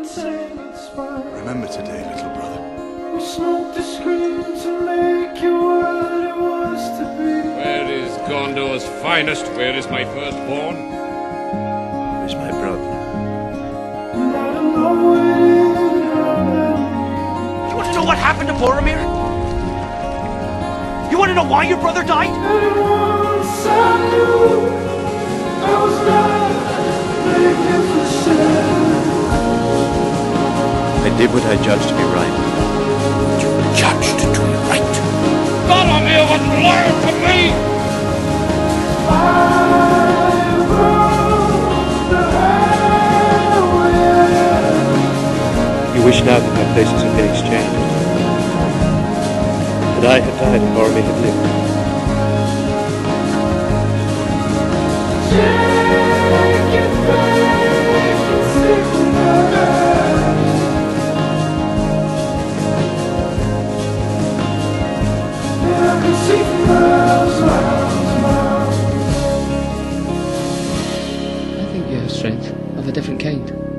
Remember today, little brother. We smoked a screen to make you what it was to be. Where is Gondor's finest? Where is my firstborn? Where's my brother? You want to know what happened to Boromir? You want to know why your brother died? I did what I judged to be right. You Judged to be right. Boromir was loyal to me! You wish now that our places had been exchanged. That I had died and Boromir had lived. I strength of a different kind.